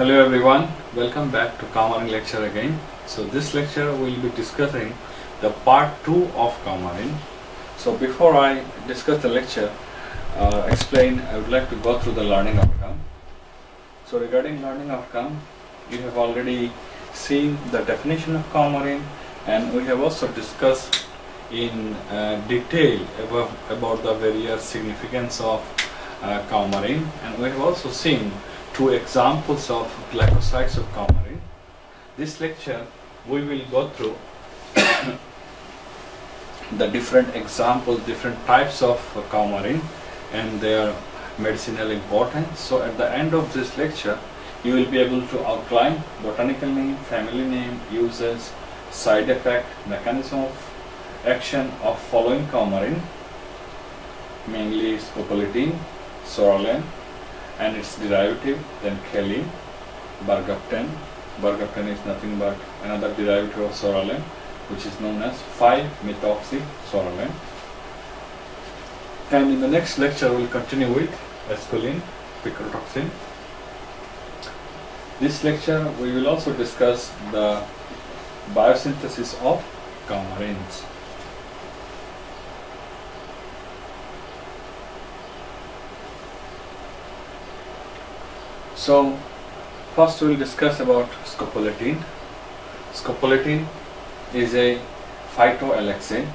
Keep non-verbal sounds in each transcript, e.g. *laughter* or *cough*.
Hello everyone, welcome back to Coumarin lecture again. So this lecture we will be discussing the part 2 of Coumarin. So before I discuss the lecture, uh, explain, I would like to go through the learning outcome. So regarding learning outcome, you have already seen the definition of Coumarin and we have also discussed in uh, detail about, about the various significance of uh, coumarin and we have also seen two examples of glycosides of coumarin. This lecture we will go through *coughs* the different examples, different types of coumarin and their medicinal importance. So at the end of this lecture you will be able to outline botanical name, family name, uses, side effect, mechanism of action of following coumarin mainly scopoletin, psoralen and its derivative then khellin, bergapten. Bergapten is nothing but another derivative of psoralen which is known as 5-methoxy-psoralen. And in the next lecture we'll continue with esculin, picotoxin. This lecture we will also discuss the biosynthesis of coumarins. So first we will discuss about scopoletin. Scopoletin is a phytoalexin.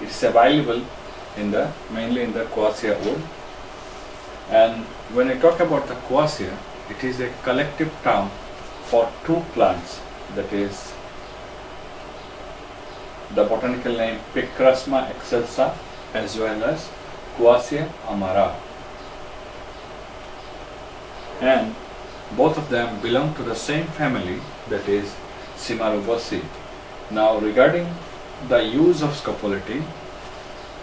It's available in the mainly in the quassia wood. And when I talk about the quassia, it is a collective term for two plants that is the botanical name Picrasma excelsa as well as Quassia amara and both of them belong to the same family that is Simaroubaceae. Now regarding the use of scopoletin,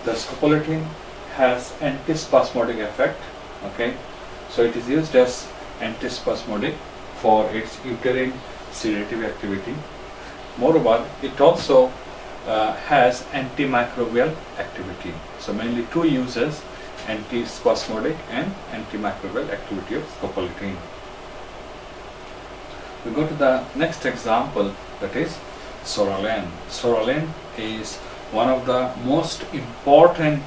the scopoletin has antispasmodic effect okay? So it is used as antispasmodic for its uterine sedative activity. Moreover it also uh, has antimicrobial activity. So mainly two uses antispasmodic and antimicrobial activity of scopoletin. We go to the next example that is psoralen. Psoralen is one of the most important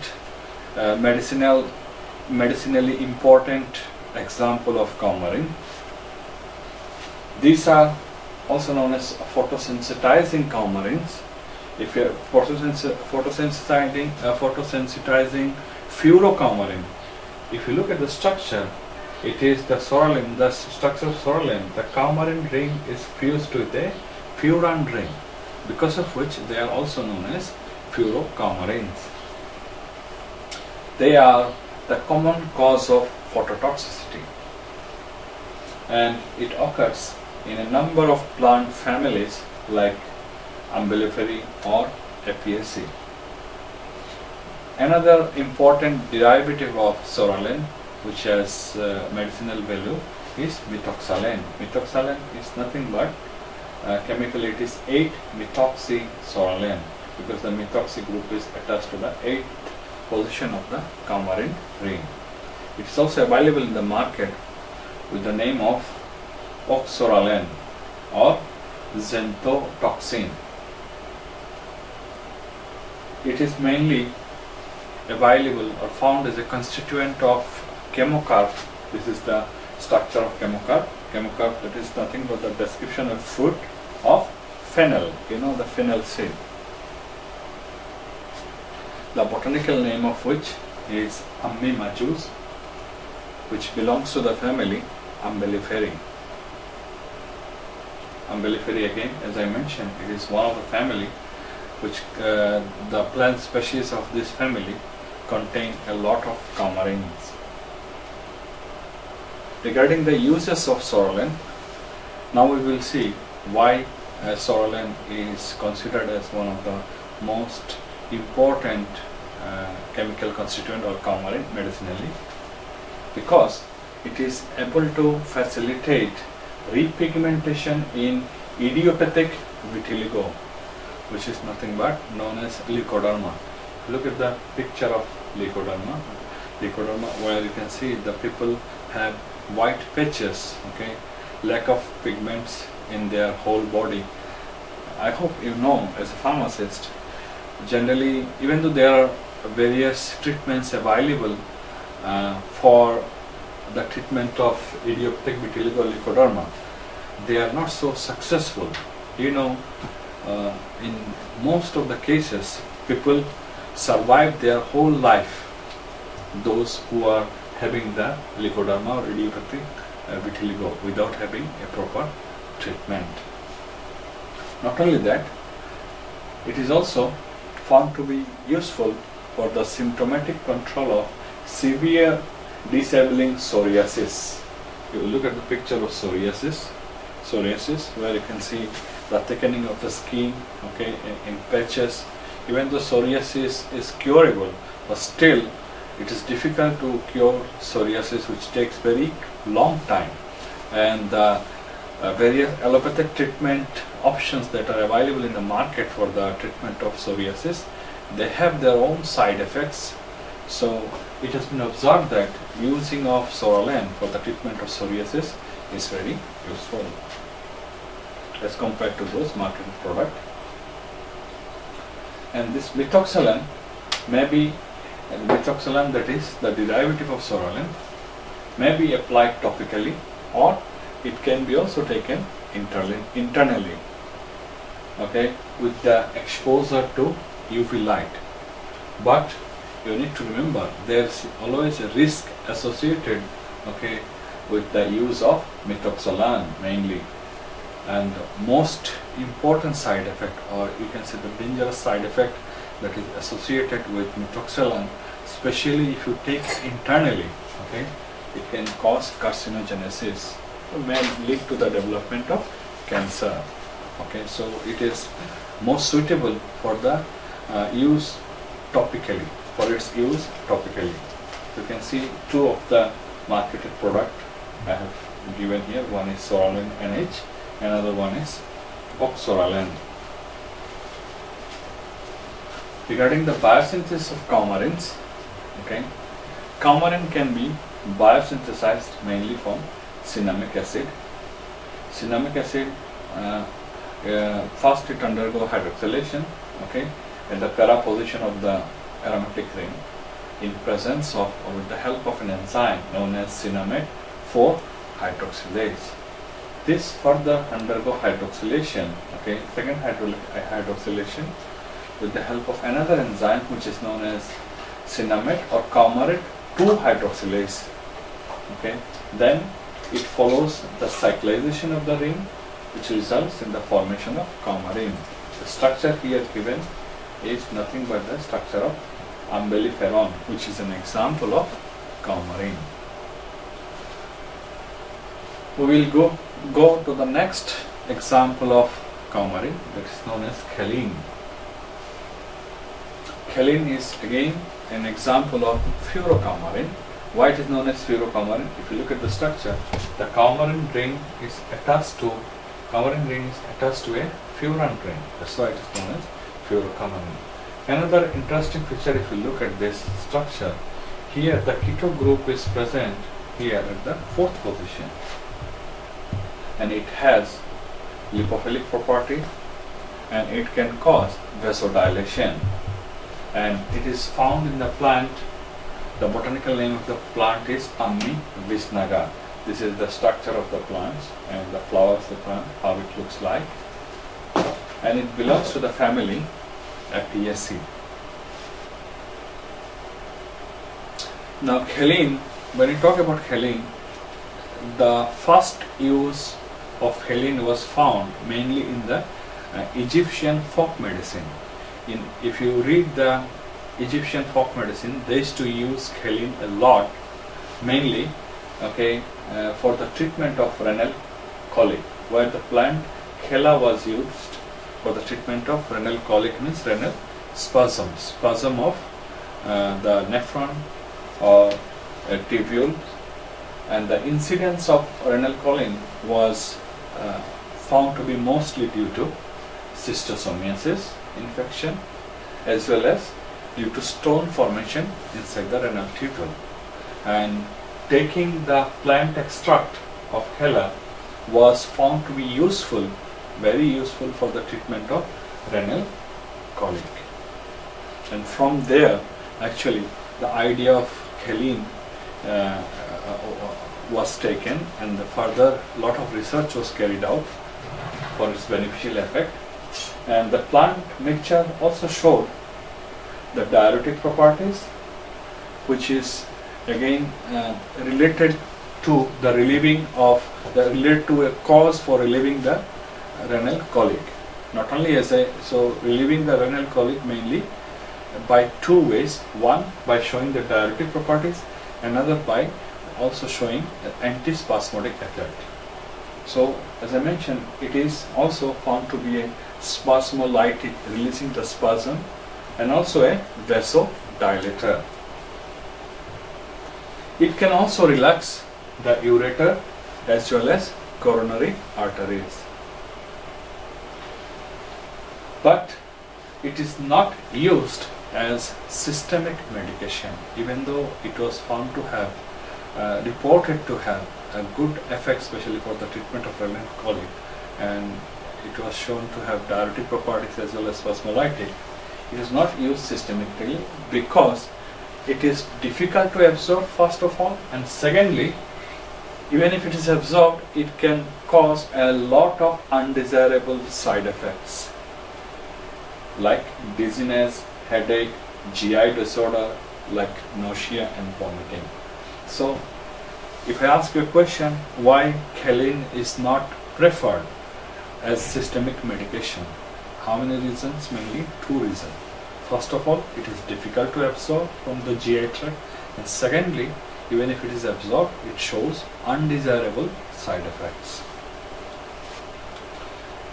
uh, medicinal medicinally important example of coumarin. These are also known as photosensitizing coumarins. If you are photosensitizing, uh, photosensitizing furocoumarin. If you look at the structure, it is the psoralen, the structure of psoralen, the coumarin ring is fused with a furan ring, because of which they are also known as furocoumarins. They are the common cause of phototoxicity and it occurs in a number of plant families like Umbelliferae or Apiaceae. Another important derivative of psoralen which has uh, medicinal value is methoxsalen. Methoxsalen is nothing but uh, chemically it is 8 methoxy-psoralen because the methoxy group is attached to the 8th position of the coumarin ring. It is also available in the market with the name of oxsoralen or xanthotoxin. It is mainly available or found as a constituent of cremocarp. This is the structure of cremocarp. Cremocarp that is nothing but the description of fruit of fennel, you know the fennel seed. The botanical name of which is Ammi majus, which belongs to the family Umbelliferae. Umbelliferae again, as I mentioned, it is one of the family which uh, the plant species of this family contain a lot of coumarins. Regarding the uses of psoralen, now we will see why uh, psoralen is considered as one of the most important uh, chemical constituent or coumarin medicinally because it is able to facilitate repigmentation in idiopathic vitiligo which is nothing but known as leukoderma. Look at the picture of leukoderma. Leukoderma where you can see the people have white patches okay? Lack of pigments in their whole body. I hope you know as a pharmacist generally even though there are various treatments available uh, for the treatment of idiopathic vitiligo leukoderma they are not so successful. You know uh, in most of the cases people survive their whole life those who are having the leukoderma or idiopathic uh, vitiligo without having a proper treatment. Not only that, it is also found to be useful for the symptomatic control of severe disabling psoriasis. You look at the picture of psoriasis, psoriasis where you can see the thickening of the skin, okay, in patches. Even though psoriasis is curable, but still it is difficult to cure psoriasis which takes very long time. And uh, uh, various allopathic treatment options that are available in the market for the treatment of psoriasis they have their own side effects. So it has been observed that using of psoralen for the treatment of psoriasis is very useful as compared to those marketed product and this methoxsalen may be and methoxsalen that is the derivative of psoralen may be applied topically or it can be also taken internally, internally okay with the exposure to UV light. But you need to remember there's always a risk associated okay with the use of methoxsalen mainly and most important side effect or you can say the dangerous side effect that is associated with methoxsalen, especially if you take internally, okay, it can cause carcinogenesis, may lead to the development of cancer. Okay, so it is most suitable for the uh, use topically, for its use topically. You can see two of the marketed product I have given here. One is Psoralen NH, another one is Oxsoralen. Regarding the biosynthesis of coumarins, okay, coumarin can be biosynthesized mainly from cinnamic acid. Cinnamic acid, uh, uh, first it undergo hydroxylation, okay, at the para position of the aromatic ring in presence of or with the help of an enzyme known as cinnamate 4 hydroxylase. This further undergo hydroxylation, okay, second hydroxylation with the help of another enzyme which is known as cinnamate or coumarin 2 hydroxylase okay? Then it follows the cyclization of the ring which results in the formation of coumarin. The structure here given is nothing but the structure of umbelliferone which is an example of coumarin. We will go go to the next example of coumarin that is known as khellin Khellin is again an example of furocoumarin. Why it is known as furocoumarin? If you look at the structure, the coumarin ring is attached to coumarin ring is attached to a furan ring. That's why it is known as furocoumarin. Another interesting feature if you look at this structure, here the keto group is present here at the fourth position and it has lipophilic property and it can cause vasodilation. And it is found in the plant. The botanical name of the plant is Ammi visnaga. This is the structure of the plants and the flowers of the plant how it looks like. And it belongs to the family Apiaceae now khellin when you talk about khellin the first use of khellin was found mainly in the uh, Egyptian folk medicine. In if you read the Egyptian folk medicine, they used to use khellin a lot, mainly, okay, uh, for the treatment of renal colic, where the plant khella was used for the treatment of renal colic means renal spasm, spasm of uh, the nephron or uh, tubule, and the incidence of renal colic was uh, found to be mostly due to schistosomiasis infection as well as due to stone formation inside the renal tubule and taking the plant extract of Khella was found to be useful, very useful for the treatment of renal colic. And from there, actually, the idea of Khellin uh, uh, was taken and the further lot of research was carried out for its beneficial effect. And the plant mixture also showed the diuretic properties, which is again uh, related to the relieving of the related to a cause for relieving the renal colic. Not only as a so relieving the renal colic mainly by two ways. One by showing the diuretic properties, another by also showing the antispasmodic effect. So as I mentioned, it is also found to be a spasmolytic, releasing the spasm, and also a vasodilator. It can also relax the ureter as well as coronary arteries. But it is not used as systemic medication even though it was found to have uh, reported to have a good effect especially for the treatment of renal colic and it was shown to have diuretic properties as well as spasmolytic. It is not used systemically because it is difficult to absorb first of all and secondly even if it is absorbed it can cause a lot of undesirable side effects like dizziness, headache, GI disorder like nausea and vomiting. So if I ask you a question why Khellin is not preferred as systemic medication, how many reasons? Mainly two reasons. First of all, it is difficult to absorb from the GI tract and secondly, even if it is absorbed, it shows undesirable side effects.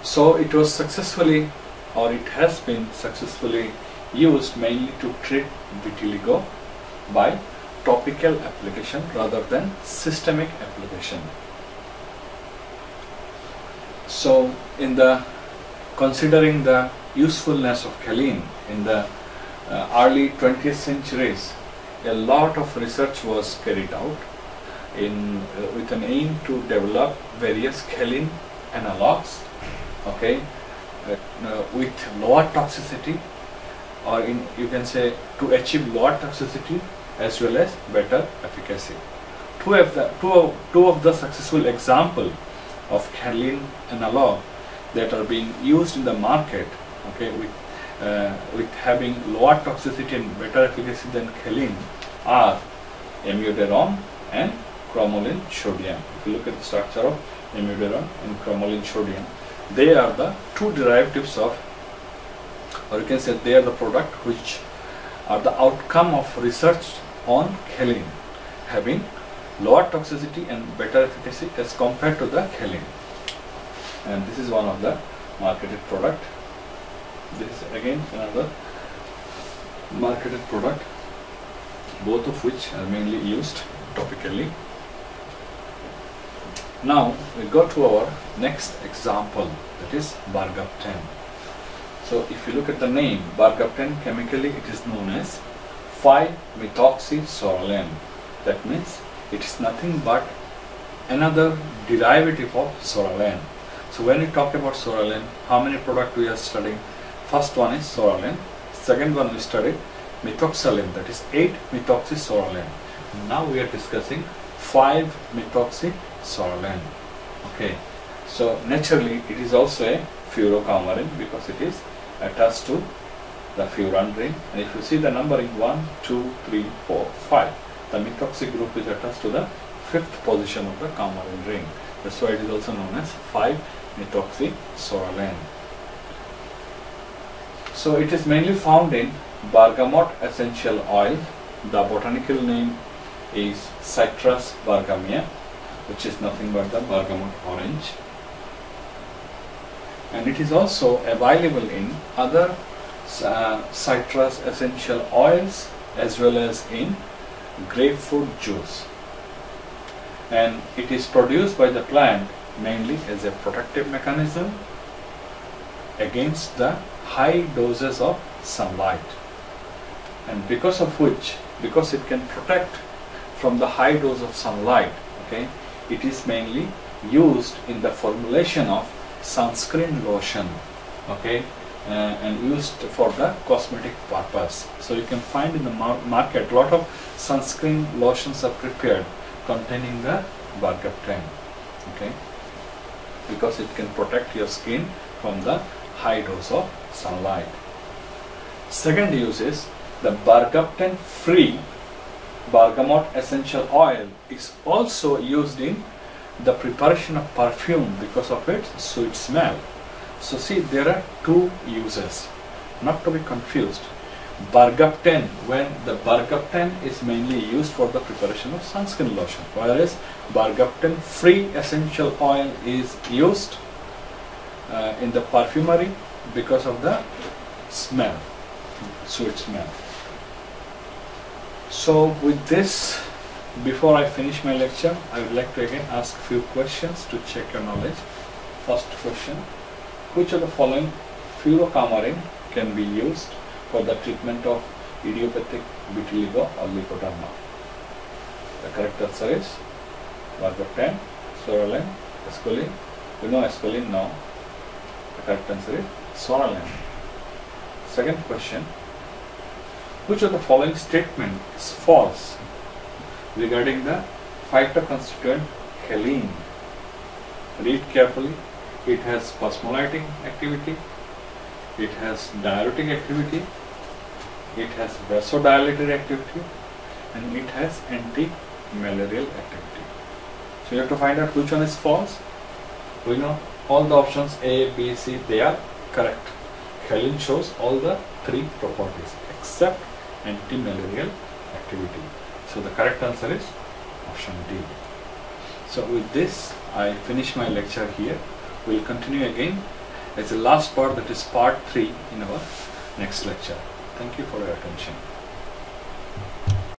So it was successfully or it has been successfully used mainly to treat vitiligo by topical application rather than systemic application. So in the considering the usefulness of Khellin in the uh, early 20th centuries, a lot of research was carried out in uh, with an aim to develop various Khellin analogs, okay, uh, with lower toxicity or in you can say to achieve lower toxicity as well as better efficacy. Two of the, two of, two of the successful example of Khellin analog that are being used in the market okay with uh, with having lower toxicity and better efficacy than Khellin are amiodarone and cromolyn sodium. If you look at the structure of amiodarone and cromolyn sodium, they are the two derivatives of or you can say they are the product which are the outcome of research on Khellin having lower toxicity and better efficacy as compared to the Khellin and this is one of the marketed product. This is again another marketed product both of which are mainly used topically. Now we go to our next example that is Bergapten so if you look at the name Bergapten chemically it is known as 5-methoxypsoralen. That means it is nothing but another derivative of psoralen. So when we talk about psoralen, how many products we are studying? First one is psoralen. Second one we studied methoxsalen that is 8-methoxypsoralen. Now we are discussing 5-methoxypsoralen. Okay. So naturally it is also a furocoumarin because it is attached to the furan ring and if you see the numbering 1, 2, 3, 4, 5 the methoxy group is attached to the fifth position of the coumarin ring. That's why it is also known as 5 methoxy psoralen so it is mainly found in bergamot essential oil. The botanical name is citrus bergamia which is nothing but the bergamot orange. And it is also available in other uh, citrus essential oils as well as in grapefruit juice and it is produced by the plant mainly as a protective mechanism against the high doses of sunlight and because of which because it can protect from the high dose of sunlight. Okay, it is mainly used in the formulation of sunscreen lotion. Okay, Uh, and used for the cosmetic purpose. So you can find in the mar market a lot of sunscreen lotions are prepared containing the bergapten. Okay, because it can protect your skin from the high dose of sunlight. Second use is the bergapten free bergamot essential oil is also used in the preparation of perfume because of its sweet smell. So see there are two uses not to be confused. Bergapten when the bergapten is mainly used for the preparation of sunscreen lotion whereas bergapten free essential oil is used uh, in the perfumery because of the smell sweet smell. So with this, before I finish my lecture, I would like to again ask a few questions to check your knowledge. First question, which of the following furocoumarin can be used for the treatment of idiopathic vitiligo or leukoderma? The correct answer is Bergapten, Psoralen, Esculin. You know Esculin now. The correct answer is Psoralen. Second question, which of the following statement is false regarding the phytoconstituent khellin? Read carefully. It has osmolytic activity, it has diuretic activity, it has vasodilatory activity, and it has anti-malarial activity. So you have to find out which one is false. We know all the options A, B, C, they are correct. Khellin shows all the three properties except anti-malarial activity. So the correct answer is option D. So with this I finish my lecture here. We'll continue again as the last part that is part 3 in our next lecture. Thank you for your attention.